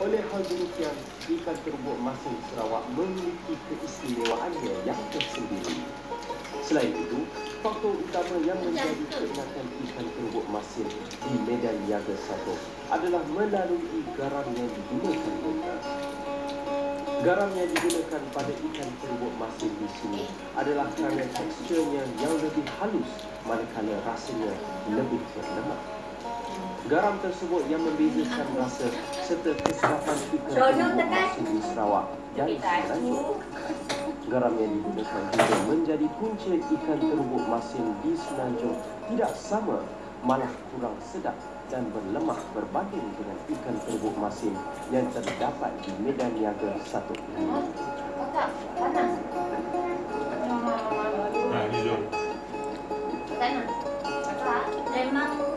Oleh hal demikian, ikan terbuk masin Sarawak memiliki keistimewaannya yang tersendiri. Selain itu, faktor utama yang menjadi keingatan ikan terbuk masin di Medan Niaga Satu adalah melalui garam yang digunakan mereka. Garam yang digunakan pada ikan terbuk masin di sini adalah kerana teksturnya yang lebih halus manakala rasanya lebih berlemak garam tersebut yang membezakan rasa serta kesedapan kita untuk di Sarawak dan Semenanjung. Garam yang digunakan juga menjadi kunci ikan terubuk masin di Semenanjung tidak sama malah kurang sedap dan berlemak berbanding dengan ikan terubuk masin yang terdapat di Medan Niaga satu ini. Panas. Panas. Panas. Panas. Panas. Panas. Panas.